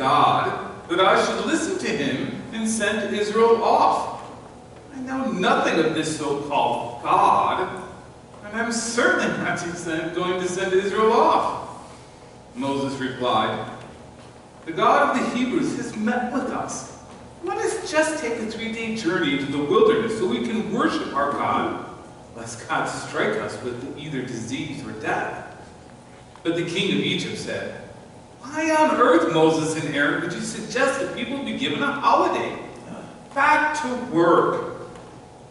God that I should listen to him and send Israel off? I know nothing of this so-called God, and I'm certainly not going to send Israel off. Moses replied, The God of the Hebrews has met with us. Let us just take a three-day journey into the wilderness so we can worship our God, lest God strike us with either disease or death. But the king of Egypt said, Why on earth, Moses and Aaron, would you suggest that people be given a holiday? Back to work.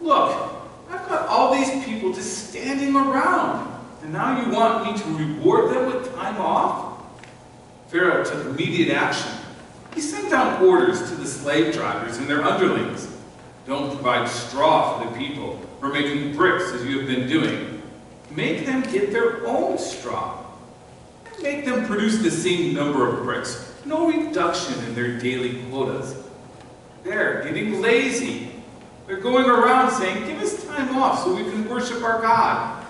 Look, I've got all these people just standing around, and now you want me to reward them with time off? Pharaoh took immediate action. He sent down orders to the slave drivers and their underlings. Don't provide straw for the people for making bricks as you have been doing. Make them get their own straw. Make them produce the same number of bricks. No reduction in their daily quotas. They're getting lazy. They're going around saying, give us time off so we can worship our God.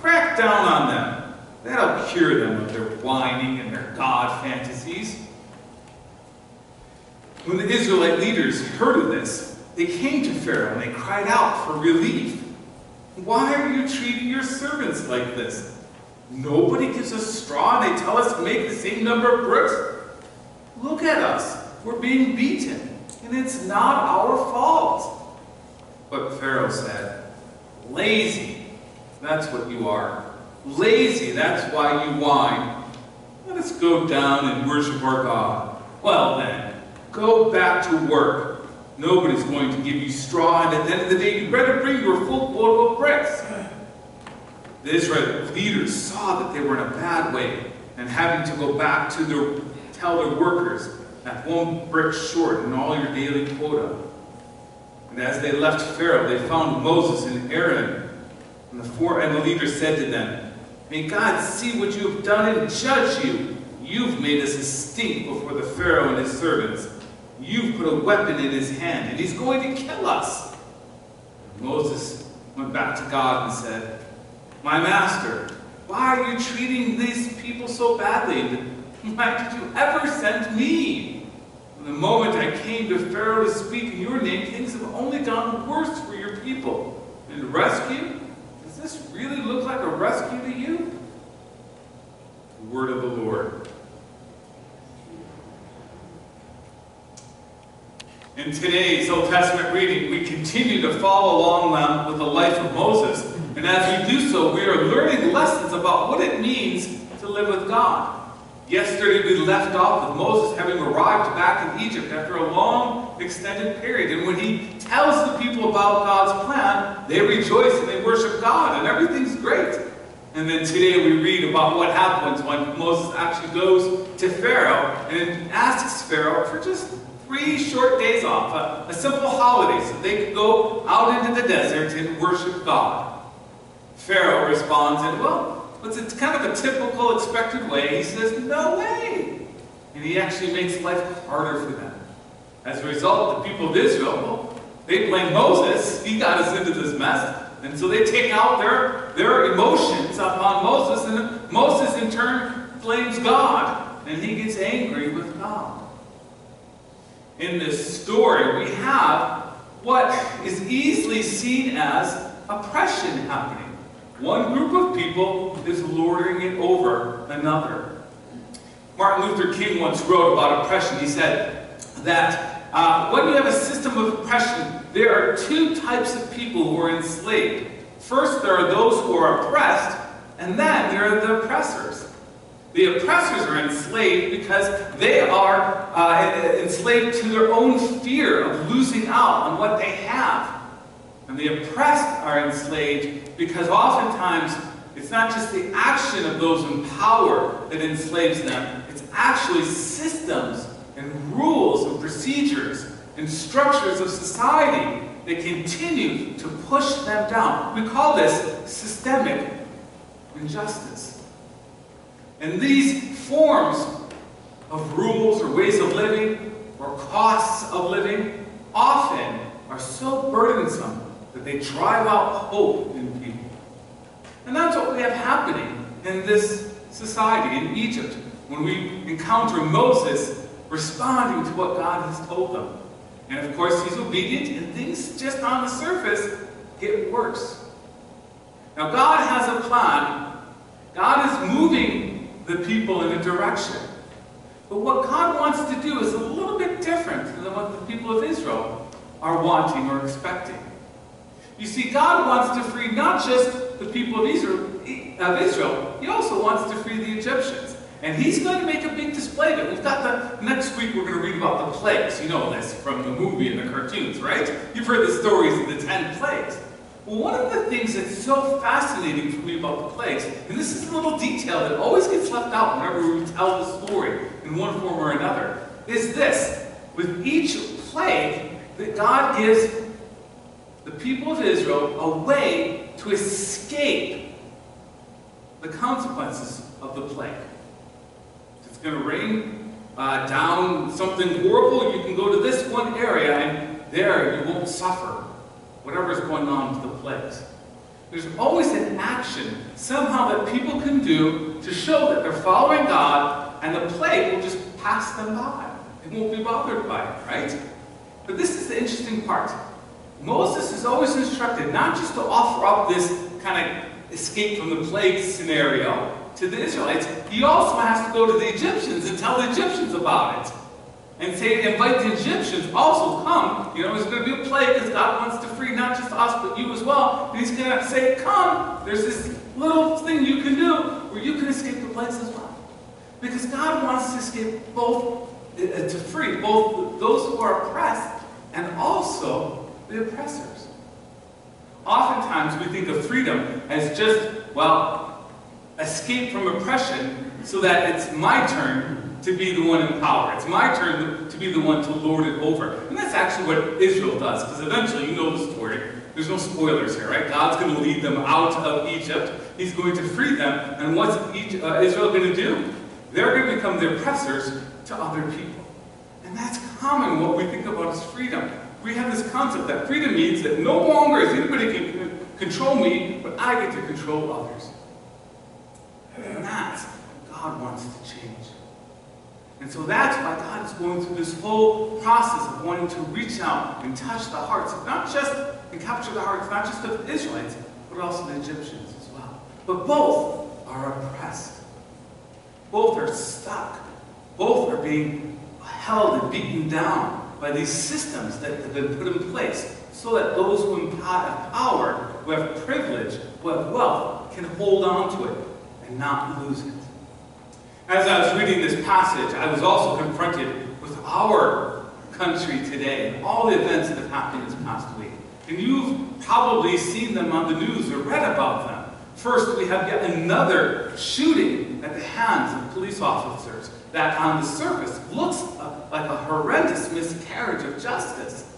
Crack down on them. That'll cure them of their whining and their God fantasies. When the Israelite leaders heard of this, they came to Pharaoh and they cried out for relief. Why are you treating your servants like this? Nobody gives us straw and they tell us to make the same number of bricks. Look at us. We're being beaten, and it's not our fault. But Pharaoh said, Lazy, that's what you are. Lazy, that's why you whine. Let us go down and worship our God. Well then, go back to work. Nobody's going to give you straw, and at the end of the day, you better bring your full. The Israelite leaders saw that they were in a bad way, and having to go back to their, tell their workers that one brick short in all your daily quota. And as they left Pharaoh, they found Moses and Aaron. And the four and the leaders said to them, May God see what you have done and judge you. You've made us a stink before the Pharaoh and his servants. You've put a weapon in his hand, and he's going to kill us. And Moses went back to God and said, My master, why are you treating these people so badly? Why did you ever send me? From the moment I came to Pharaoh to speak in your name, things have only gone worse for your people. And rescue? Does this really look like a rescue to you? The word of the Lord. In today's Old Testament reading, we continue to follow along with the life of Moses. And as we do so, we are learning lessons about what it means to live with God. Yesterday we left off with Moses having arrived back in Egypt after a long, extended period. And when he tells the people about God's plan, they rejoice and they worship God, and everything's great. And then today we read about what happens when Moses actually goes to Pharaoh and asks Pharaoh for just three short days off, a, a simple holiday, so they could go out into the desert and worship God. Pharaoh responds in, well, it's kind of a typical expected way. He says, no way. And he actually makes life harder for them. As a result, the people of Israel, well, they blame Moses. He got us into this mess. And so they take out their, their emotions upon Moses, and Moses in turn blames God, and he gets angry with God. In this story, we have what is easily seen as oppression happening. One group of people is lording it over another. Martin Luther King once wrote about oppression. He said that uh, when you have a system of oppression, there are two types of people who are enslaved. First, there are those who are oppressed, and then there are the oppressors. The oppressors are enslaved because they are uh, enslaved to their own fear of losing out on what they have. And the oppressed are enslaved because oftentimes it's not just the action of those in power that enslaves them, it's actually systems and rules and procedures and structures of society that continue to push them down. We call this systemic injustice. And these forms of rules or ways of living or costs of living often are so burdensome that they drive out hope in people. And that's what we have happening in this society, in Egypt, when we encounter Moses responding to what God has told them. And of course, he's obedient, and things just on the surface get worse. Now, God has a plan. God is moving the people in a direction. But what God wants to do is a little bit different than what the people of Israel are wanting or expecting. You see, God wants to free not just the people of Israel, He also wants to free the Egyptians. And He's going to make a big display of it. We've got the, next week we're going to read about the plagues. You know this from the movie and the cartoons, right? You've heard the stories of the ten plagues. Well, one of the things that's so fascinating for me about the plagues, and this is a little detail that always gets left out whenever we tell the story in one form or another, is this. With each plague, that God gives people of Israel a way to escape the consequences of the plague. If it's going to rain uh, down something horrible, you can go to this one area and there you won't suffer whatever is going on with the plagues. There's always an action somehow that people can do to show that they're following God and the plague will just pass them by. They won't be bothered by it, right? But this is the interesting part. Moses is always instructed not just to offer up this kind of escape from the plague scenario to the Israelites, he also has to go to the Egyptians and tell the Egyptians about it and say, invite the Egyptians also come. You know, there's going to be a plague because God wants to free not just us, but you as well. And he's going to say, come. There's this little thing you can do where you can escape the plagues as well. Because God wants to escape both, uh, to free both those who are oppressed and also the oppressors. Oftentimes we think of freedom as just, well, escape from oppression so that it's my turn to be the one in power. It's my turn to be the one to lord it over. And that's actually what Israel does, because eventually, you know the story. There's no spoilers here, right? God's going to lead them out of Egypt. He's going to free them. And what's uh, Israel going to do? They're going to become the oppressors to other people. And that's common what we think about as freedom. We have this concept that freedom means that no longer is anybody can control me, but I get to control others. And that's what God wants to change. And so that's why God is going through this whole process of wanting to reach out and touch the hearts not just, and capture the hearts not just of the Israelites, but also the Egyptians as well. But both are oppressed. Both are stuck. Both are being held and beaten down by these systems that have been put in place so that those who have power, who have privilege, who have wealth, can hold on to it and not lose it. As I was reading this passage, I was also confronted with our country today all the events that have happened this past week. And you've probably seen them on the news or read about them. First, we have yet another shooting at the hands of police officers that on the surface looks like a horrendous miscarriage of justice.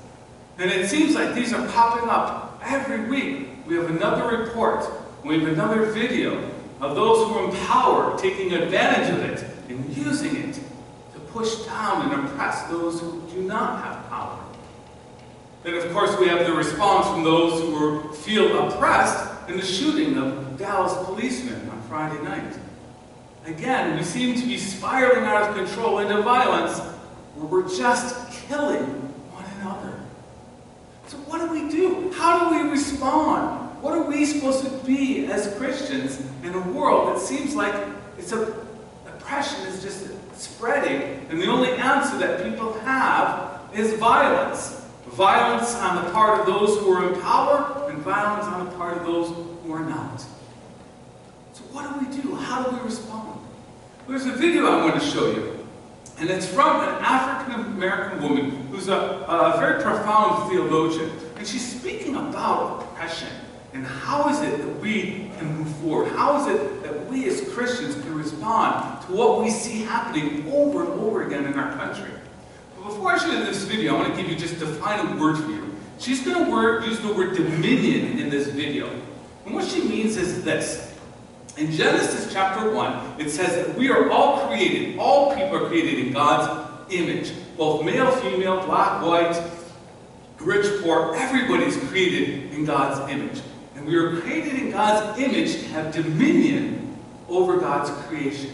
And it seems like these are popping up every week. We have another report, we have another video of those who are in power taking advantage of it and using it to push down and oppress those who do not have power. Then, of course, we have the response from those who feel oppressed in the shooting of Dallas policemen on Friday night. Again, we seem to be spiraling out of control into violence where we're just killing one another. So what do we do? How do we respond? What are we supposed to be as Christians in a world that seems like it's a, oppression is just spreading, and the only answer that people have is violence. Violence on the part of those who are in power, and violence on the part of those who are not. So what do we do? How do we respond? There's a video I want to show you, and it's from an African-American woman who's a, a very profound theologian, and she's speaking about oppression and how is it that we can move forward? How is it that we as Christians can respond to what we see happening over and over again in our country? But before I show you this video, I want to give you just a final word for you. She's going to word, use the word dominion in this video. And what she means is this. In Genesis chapter 1, it says that we are all created, all people are created in God's image. Both male, female, black, white, rich, poor, everybody's created in God's image. And we are created in God's image to have dominion over God's creation.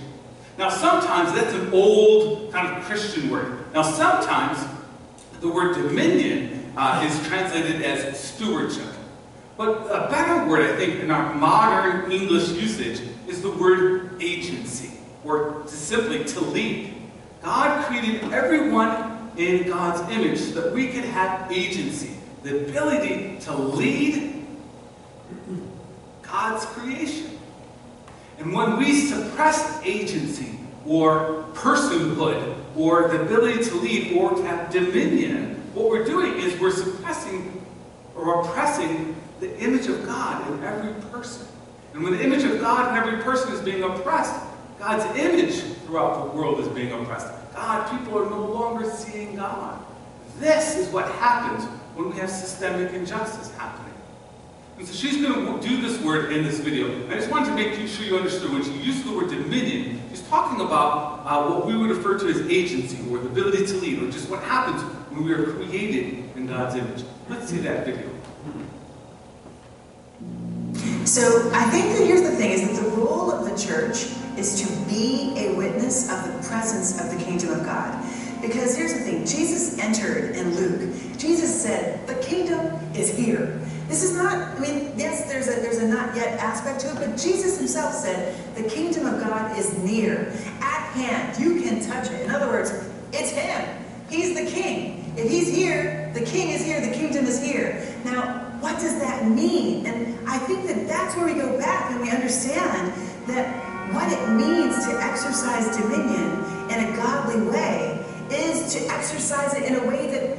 Now, sometimes that's an old kind of Christian word. Now, sometimes the word dominion uh, is translated as stewardship. But a better word, I think, in our modern English usage is the word agency, or simply to lead. God created everyone in God's image so that we could have agency, the ability to lead God's creation. And when we suppress agency, or personhood, or the ability to lead, or to have dominion, what we're doing is we're suppressing or oppressing the image of God in every person. And when the image of God in every person is being oppressed, God's image throughout the world is being oppressed. God, people are no longer seeing God. This is what happens when we have systemic injustice happening. And so she's going to do this word in this video. I just wanted to make sure you understood when she uses the word dominion, she's talking about uh, what we would refer to as agency or the ability to lead, or just what happens when we are created in God's image. Let's see that video. So I think that here's the thing, is that the role of the church is to be a witness of the presence of the kingdom of God. Because here's the thing, Jesus entered in Luke. Jesus said, the kingdom is here. This is not, I mean, yes, there's a, there's a not yet aspect to it, but Jesus himself said, the kingdom of God is near, at hand. You can touch it. In other words, it's him. He's the king. If he's here, the king is here, the kingdom is here. Now, what does that mean? And I think that that's where we go back and we understand that what it means to exercise dominion in a godly way is to exercise it in a way that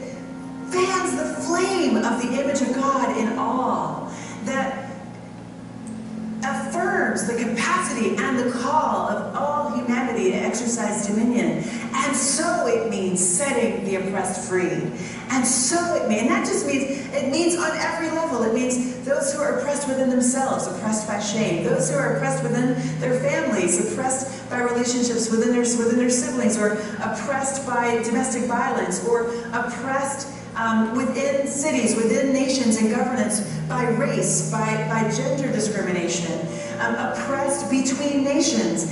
fans the flame of the image of God in all, that affirms the capacity and the call of all humanity to exercise dominion. And so it means setting the oppressed free. And so it means, and that just means, it means on every level. It means those who are oppressed within themselves, oppressed by shame. Those who are oppressed within their families, oppressed by relationships within their, within their siblings, or oppressed by domestic violence, or oppressed um, within cities, within nations and governance, by race, by, by gender discrimination, um, oppressed between nations.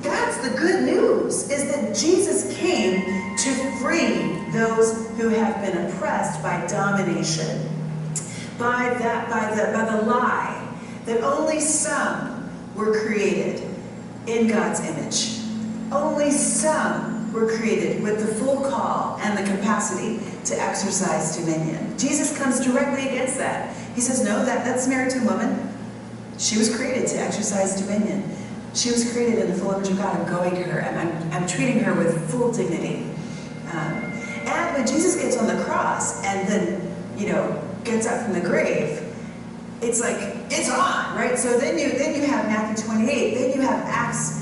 That's the good news, is that Jesus came to free those who have been oppressed by domination, by, that, by, the, by the lie that only some were created in God's image. Only some were created with the full call and the capacity to exercise dominion. Jesus comes directly against that. He says, no, that, that Samaritan woman, she was created to exercise dominion. She was created in the full image of God. I'm going to her. I'm, I'm, I'm treating her with full dignity. Um, and when Jesus gets on the cross and then, you know, gets up from the grave, it's like, it's on, right? So then you then you have Matthew 28, then you have Acts, Acts 1.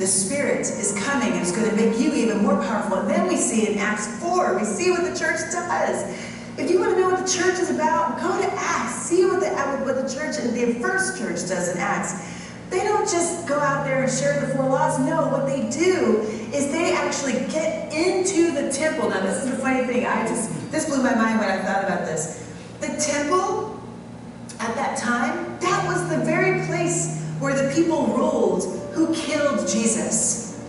The Spirit is coming and it's going to make you even more powerful. And then we see in Acts 4, we see what the church does. If you want to know what the church is about, go to Acts. See what the, what the church, and the first church does in Acts. They don't just go out there and share the four laws. No, what they do is they actually get into the temple. Now, this is the funny thing. I just, this blew my mind when I thought about this. The temple, at that time, that was the very place where the people ruled who killed Jesus.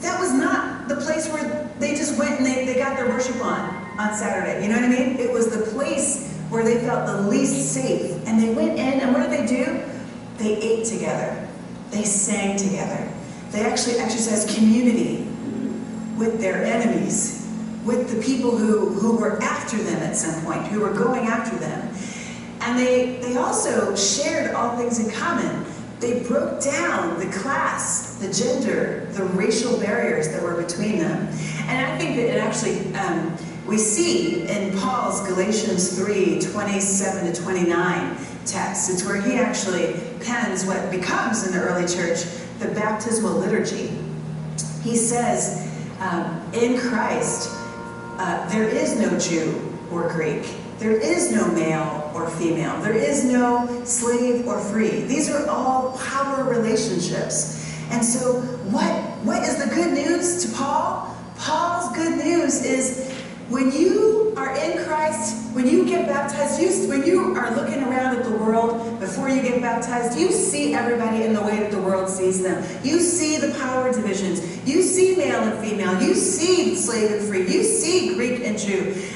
That was not the place where they just went and they, they got their worship on on Saturday. You know what I mean? It was the place where they felt the least safe. And they went in, and what did they do? They ate together. They sang together. They actually exercised community with their enemies, with the people who, who were after them at some point, who were going after them. And they, they also shared all things in common. They broke down the class, the gender, the racial barriers that were between them. And I think that it actually, um, we see in Paul's Galatians 3, 27 to 29 text, it's where he actually pens what becomes in the early church the baptismal liturgy. He says, um, in Christ, uh, there is no Jew or Greek. There is no male or female. There is no slave or free. These are all power relationships. And so, what, what is the good news to Paul? Paul's good news is when you are in Christ, when you get baptized, you, when you are looking around at the world before you get baptized, you see everybody in the way that the world sees them. You see the power divisions. You see male and female. You see slave and free. You see Greek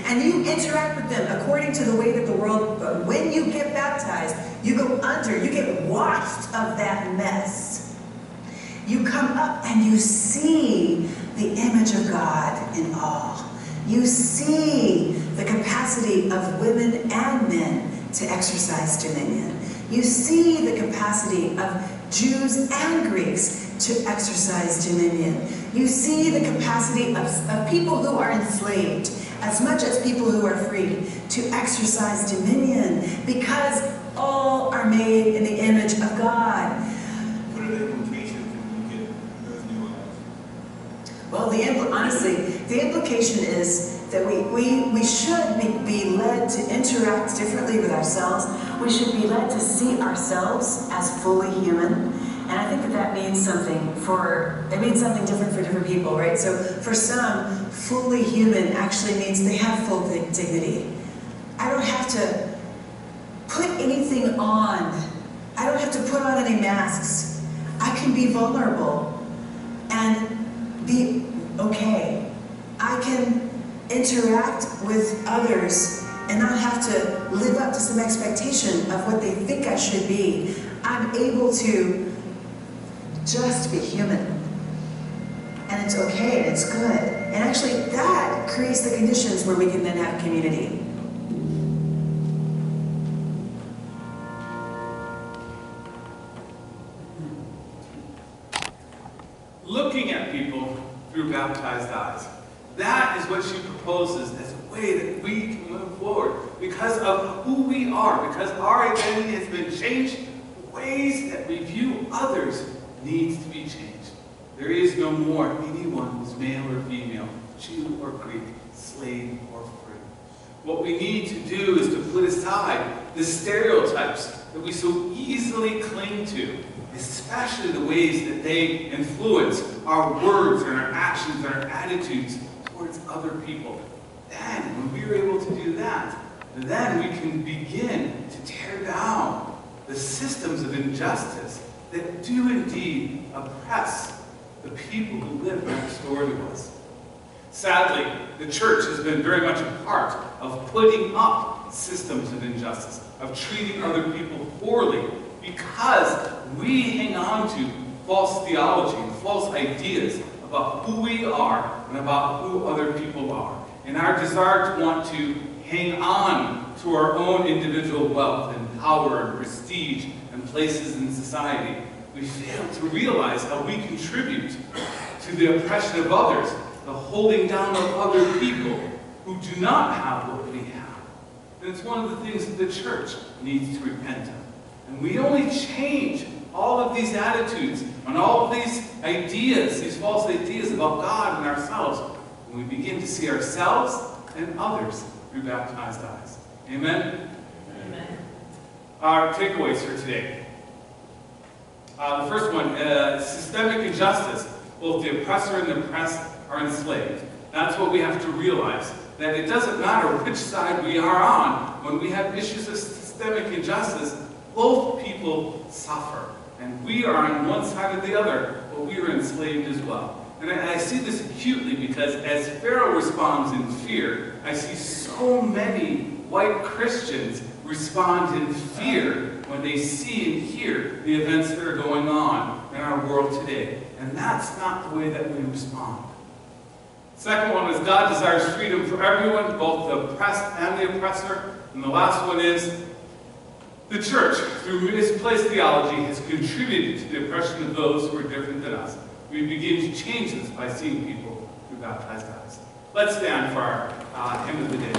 And you interact with them according to the way that the world, but when you get baptized, you go under, you get washed of that mess. You come up and you see the image of God in all. You see the capacity of women and men to exercise dominion. You see the capacity of Jews and Greeks to exercise dominion. You see the capacity of, of people who are enslaved, as much as people who are free, to exercise dominion because all are made in the image of God. What are the implications if you get those nuances? Well, the impl- honestly, the implication is that we, we, we should be, be led to interact differently with ourselves. We should be led to see ourselves as fully human. And I think that that means something for, it means something different for different people, right? So for some, fully human actually means they have full dignity. I don't have to put anything on. I don't have to put on any masks. I can be vulnerable and be okay. I can interact with others and not have to live up to some expectation of what they think I should be. I'm able to just be human. And it's okay and it's good. And actually, that creates the conditions where we can then have community. looking at people through baptized eyes. That is what she proposes as a way that we can move forward because of who we are, because our identity has been changed. Ways that we view needs to be changed. There is no more anyone who's male or female, Jew or Greek, slave or free. What we need to do is to put aside the stereotypes that we so easily cling to, especially the ways that they influence our words and our actions and our attitudes towards other people. Then, when we are able to do that, then we can begin to tear down the systems of injustice that do indeed oppress the people who live next door to us. Sadly, the church has been very much a part of putting up systems of injustice, of treating other people poorly, because we hang on to false theology and false ideas about who we are and about who other people are. And our desire to want to hang on to our own individual wealth and power and prestige and places in society, we fail to realize how we contribute to the oppression of others, the holding down of other people who do not have what we have. And it's one of the things that the church needs to repent of. And we only change all of these attitudes and all of these ideas, these false ideas about God and ourselves, when we begin to see ourselves and others through baptized eyes. Amen? Amen. Our takeaways for today. Uh, the first one, uh, systemic injustice. Both the oppressor and the oppressed are enslaved. That's what we have to realize. That it doesn't matter which side we are on. When we have issues of systemic injustice, both people suffer. And we are on one side or the other, but we are enslaved as well. And I, I see this acutely because as Pharaoh responds in fear, I see so many white Christians respond in fear when they see and hear the events that are going on in our world today. And that's not the way that we respond. Second one is God desires freedom for everyone, both the oppressed and the oppressor. And the last one is the church, through misplaced theology, has contributed to the oppression of those who are different than us. We begin to change this by seeing people through baptized eyes. Let's stand for our uh, hymn of the day.